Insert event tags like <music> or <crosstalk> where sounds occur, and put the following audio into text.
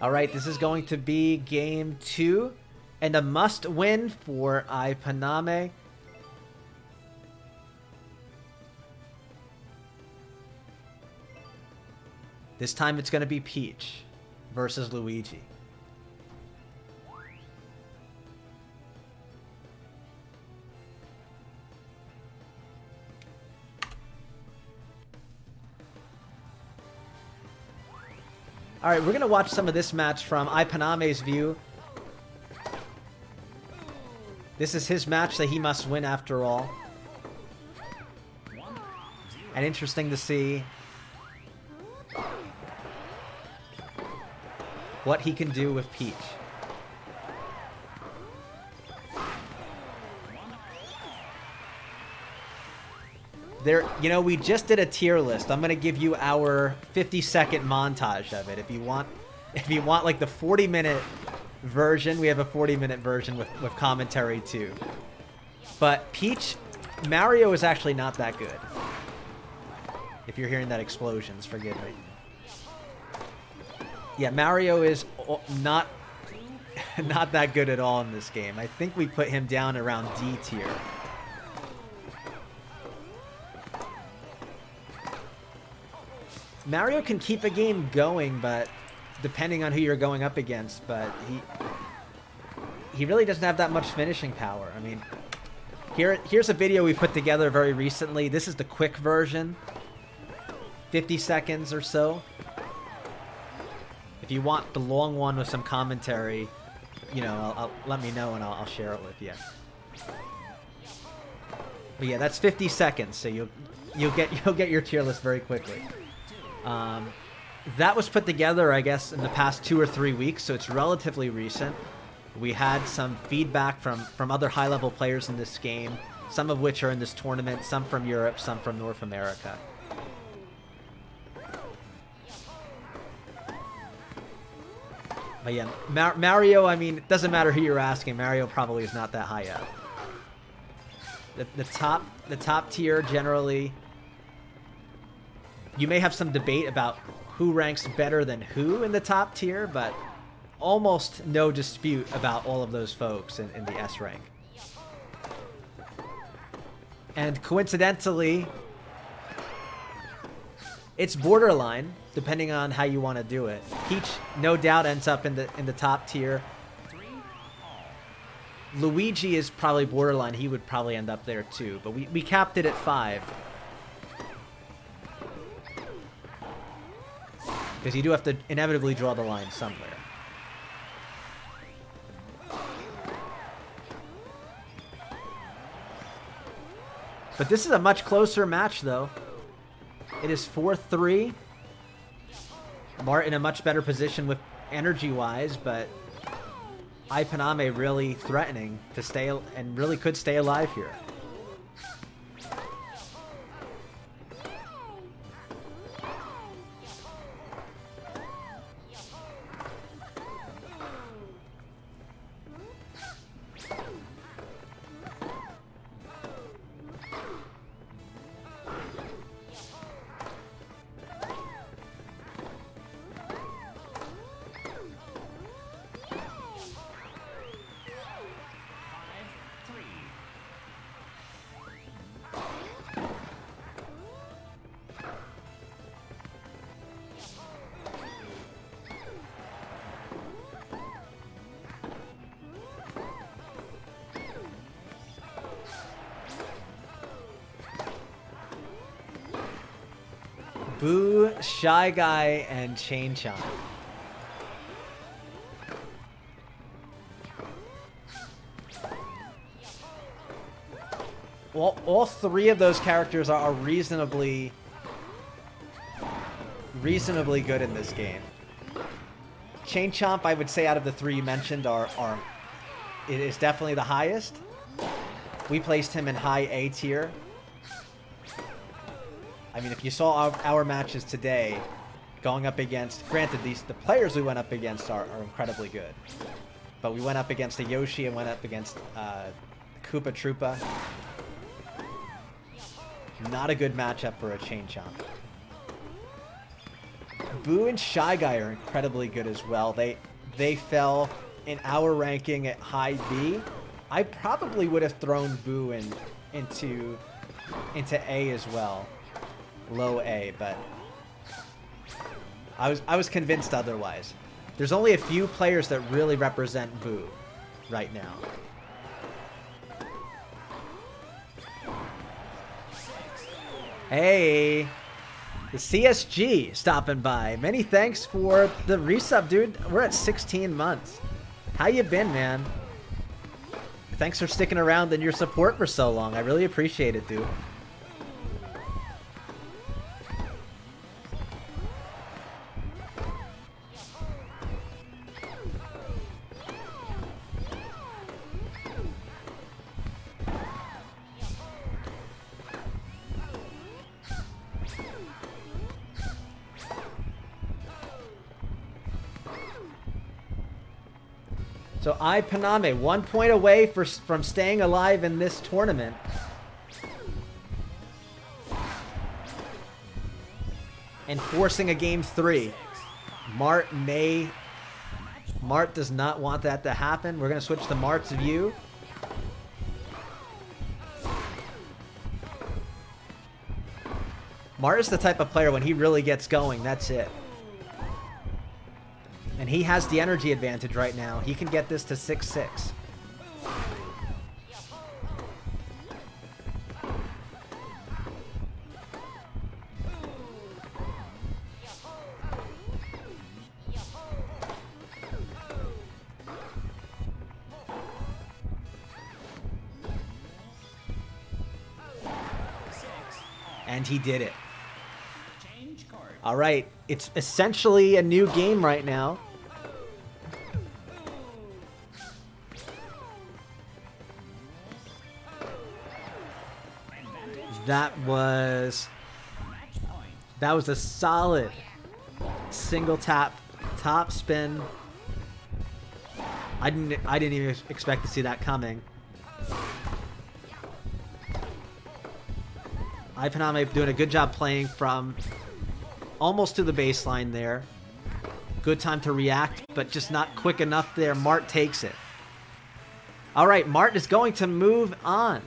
All right, this is going to be game two and a must win for iPaname. This time it's going to be Peach versus Luigi. All right, we're going to watch some of this match from iPaname's view. This is his match that he must win after all. And interesting to see what he can do with Peach. There, you know, we just did a tier list. I'm gonna give you our 50 second montage of it. If you want, if you want like the 40 minute version, we have a 40 minute version with with commentary too. But Peach, Mario is actually not that good. If you're hearing that explosions, forgive me. Yeah, Mario is not <laughs> not that good at all in this game. I think we put him down around D tier. Mario can keep a game going, but depending on who you're going up against, but he he really doesn't have that much finishing power. I mean, here here's a video we put together very recently. This is the quick version. 50 seconds or so. If you want the long one with some commentary, you know, I'll, I'll let me know and I'll, I'll share it with you. But yeah, that's 50 seconds, so you'll you'll get <laughs> you'll get your tier list very quickly. Um, that was put together, I guess, in the past two or three weeks, so it's relatively recent. We had some feedback from, from other high-level players in this game, some of which are in this tournament, some from Europe, some from North America. But yeah, Mar Mario, I mean, it doesn't matter who you're asking, Mario probably is not that high up. The, the top the top tier generally you may have some debate about who ranks better than who in the top tier, but almost no dispute about all of those folks in, in the S rank. And coincidentally, it's borderline, depending on how you want to do it. Peach, no doubt, ends up in the in the top tier. Luigi is probably borderline. He would probably end up there too, but we, we capped it at five. Because you do have to inevitably draw the line somewhere. But this is a much closer match, though. It is 4-3. Mart in a much better position with energy-wise, but iPaname really threatening to stay and really could stay alive here. Boo, Shy Guy, and Chain Chomp. Well, all three of those characters are reasonably reasonably good in this game. Chain Chomp, I would say out of the three you mentioned, are, are it is definitely the highest. We placed him in high A tier. I mean, if you saw our, our matches today, going up against, granted, these the players we went up against are, are incredibly good. But we went up against a Yoshi and went up against uh, Koopa Troopa. Not a good matchup for a Chain Chomp. Boo and Shy Guy are incredibly good as well. They they fell in our ranking at high B. I probably would have thrown Boo in into into A as well. Low A, but I was I was convinced otherwise. There's only a few players that really represent Boo right now. Hey, the CSG stopping by. Many thanks for the resub, dude. We're at 16 months. How you been, man? Thanks for sticking around and your support for so long. I really appreciate it, dude. So iPaname, one point away for, from staying alive in this tournament. And forcing a game three. Mart may... Mart does not want that to happen. We're going to switch to Mart's view. Mart is the type of player when he really gets going, that's it. And he has the energy advantage right now. He can get this to 6-6. And he did it. All right, it's essentially a new game right now. That was that was a solid single tap top spin. I didn't I didn't even expect to see that coming. iPaname doing a good job playing from almost to the baseline there. Good time to react, but just not quick enough there. Mart takes it. All right, Mart is going to move on.